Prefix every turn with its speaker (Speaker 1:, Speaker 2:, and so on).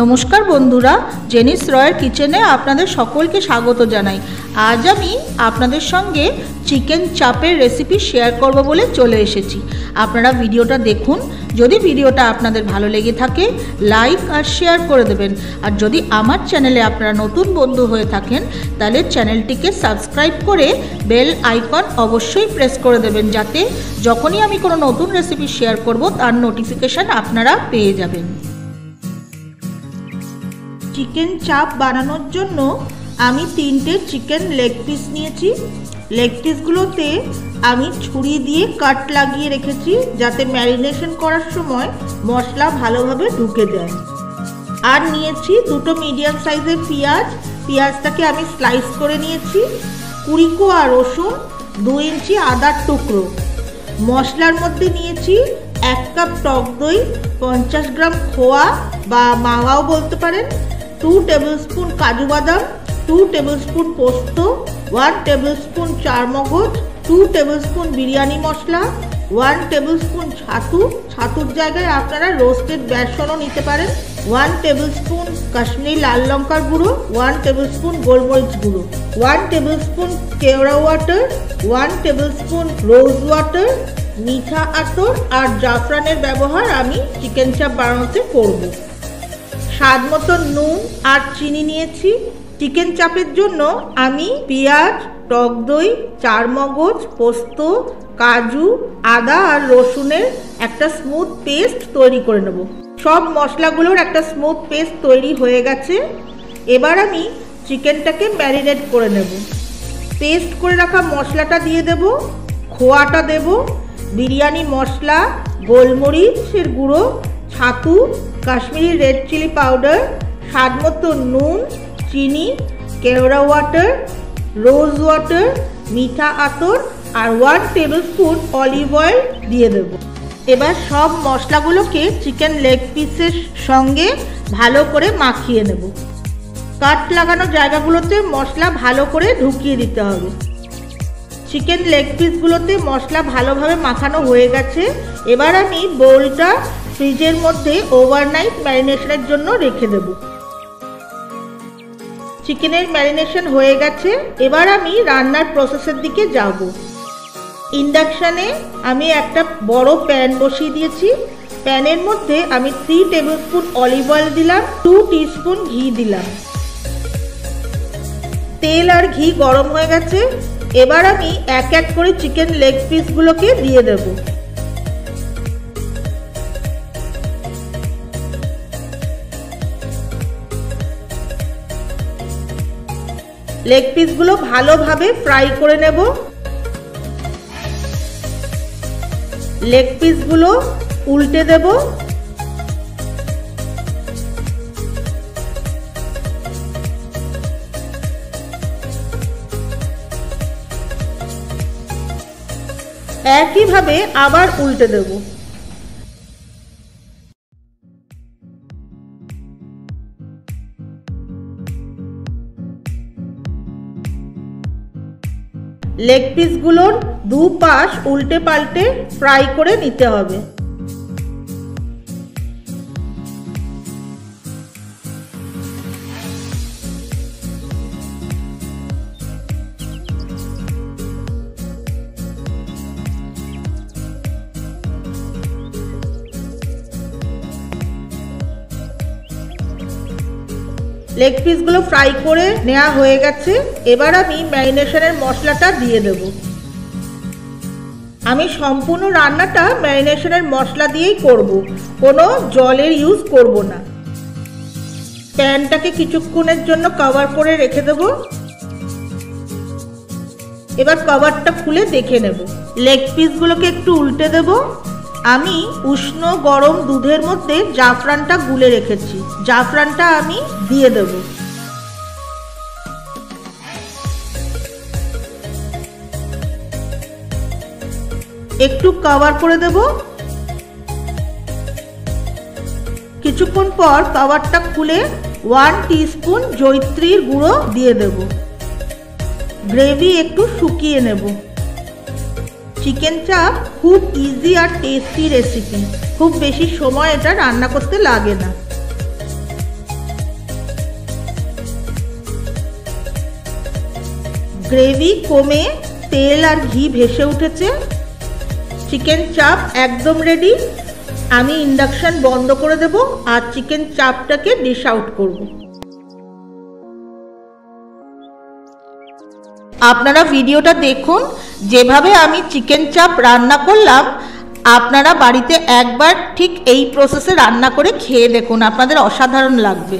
Speaker 1: নমস্কার বন্ধুরা, জেনিস রয়ের কিচেনে আপনাদের সকলকে স্বাগত জানাই। আজ আমি আপনাদের সঙ্গে চিকেন চাপের রেসিপি শেয়ার করব বলে চলে এসেছি। আপনারা ভিডিওটা দেখুন, যদি ভিডিওটা আপনাদের ভালো লেগে থাকে, লাইক আর শেয়ার করে দেবেন। আর যদি আমার চ্যানেলে আপনারা নতুন বন্ধু হয়ে থাকেন, তাহলে চ্যানেলটিকে সাবস্ক্রাইব করে বেল আইকন অবশ্যই প্রেস করে দেবেন, যাতে যখনই আমি কোনো নতুন রেসিপি শেয়ার করব, তার নোটিফিকেশান আপনারা পেয়ে যাবেন। চিকেন চাপ বানানোর জন্য আমি তিনটে চিকেন লেগ পিস নিয়েছি। লেগ পিসগুলোতে আমি ছুরি দিয়ে কাট লাগিয়ে রেখেছি যাতে ম্যারিনেশন করার সময় মশলা ভালোভাবে ঢুকে দেয় আর নিয়েছি দুটো মিডিয়াম সাইজের পেঁয়াজ। পেঁয়াজটাকে আমি স্লাইস করে নিয়েছি। কুড়ি কোয়া রসুন দু ইঞ্চি আদার টুকরো। মশলার মধ্যে নিয়েছি এক কাপ টক দই, পঞ্চাশ গ্রাম খোয়া বা মাওয়াও বলতে পারেন। টু টেবিল স্পুন কাজু বাদাম টু টেবিল স্পুন পোস্ত one tablespoon চারমগজ two tablespoon biryani masala one tablespoon ছাতু। ছাতুর জায়গায় আপনারা রোস্টেড বেসনও নিতে পারেন। ওয়ান টেবিল স্পুন কাশ্মীরি লাল লঙ্কার গুঁড়ো ওয়ান টেবিল স্পুন গোলমরিচ গুঁড়ো one tablespoon kewra water one tablespoon rose water মিঠা আতর আর জাফরানের ব্যবহার আমি চিকেন চাপ বানানোতে করব। স্বাদ মতো নুন আর চিনি নিয়েছি। চিকেন চাপের জন্য আমি পেঁয়াজ, টক দই, চারমগজ, পোস্ত, কাজু, আদা আর রসুনের একটা স্মুথ পেস্ট তৈরি করে নেব। সব মশলাগুলোর একটা স্মুথ পেস্ট তৈরি হয়ে গেছে। এবার আমি চিকেনটাকে ম্যারিনেট করে নেব। পেস্ট করে রাখা মশলাটা দিয়ে দেব, খোয়াটা দেব, বিরিয়ানি মশলা, গোলমরিচের গুঁড়ো ছাতু কাশ্মীরি রেড চিলি পাউডার স্বাদ মতো নুন, চিনি, কেওড়া ওয়াটার রোজ ওয়াটার মিঠা আতর আর one tablespoon olive oil দিয়ে দেব। এবার সব মশলাগুলোকে চিকেন লেগ পিসের সঙ্গে ভালো করে মাখিয়ে নেব। কাট লাগানো জায়গাগুলোতে মশলা ভালো করে ঢুকিয়ে দিতে হবে। চিকেন লেগ পিসগুলোতে মশলা ভালোভাবে মাখানো হয়ে গেছে। এবার আমি বোলটা ফ্রিজের মধ্যে ওভারনাইট ম্যারিনেশনের জন্য রেখে দেব। চিকেনের ম্যারিনেশন হয়ে গেছে, এবার আমি রান্নার প্রসেসের দিকে যাব। ইন্ডাকশানে আমি একটা বড় প্যান বসিয়ে দিয়েছি। প্যানের মধ্যে আমি three tablespoon olive oil দিলাম টু টিস্পুন ঘি দিলাম। তেল আর ঘি গরম হয়ে গেছে, এবার আমি এক এক করে চিকেন লেগ পিসগুলোকে দিয়ে দেবো। লেগ পিসগুলো ভালোভাবে ফ্রাই করে নেব। লেগ পিসগুলো উল্টে দেব। একইভাবে আবার উল্টে দেবো। লেগ পিসগুলোর দু পাশ উল্টে পাল্টে ফ্রাই করে নিতে হবে। লেগ পিসগুলো ফ্রাই করে নেওয়া হয়ে গেছে। এবার আমি ম্যারিনেশনের মশলাটা দিয়ে দেব। আমি সম্পূর্ণ রান্নাটা ম্যারিনেশনের মশলা দিয়েই করব। কোনো জলের ইউজ করব না। প্যানটাকে কিছুক্ষণের জন্য কভার করে রেখে দেব। এবার কভারটা খুলে দেখে নেব। লেগ পিসগুলোকে একটু উল্টে দেবো। আমি উষ্ণ গরম দুধের মধ্যে জাফরানটা গুলে রেখেছি। জাফরানটা আমি দিয়ে দেব। একটু কভার করে দেব। কিছুক্ষণ পর কভারটা খুলে ওয়ান টিস্পুন জৈত্রীর গুঁড়ো দিয়ে দেব। গ্রেভি একটু শুকিয়ে নেব। চিকেন চাপ খুব ইজি আর টেস্টি রেসিপি খুব বেশি সময় এটা রান্না করতে লাগে না। গ্রেভি কমে তেল আর ঘি ভেসে উঠেছে। চিকেন চাপ একদম রেডি আমি ইন্ডাকশান বন্ধ করে দেব আর চিকেন চাপটাকে ডিশ আউট করব। আপনারা ভিডিওটা দেখুন, যেভাবে আমি চিকেন চাপ রান্না করলাম, আপনারা বাড়িতে একবার ঠিক এই প্রসেসে রান্না করে খেয়ে দেখুন, আপনাদের অসাধারণ লাগবে।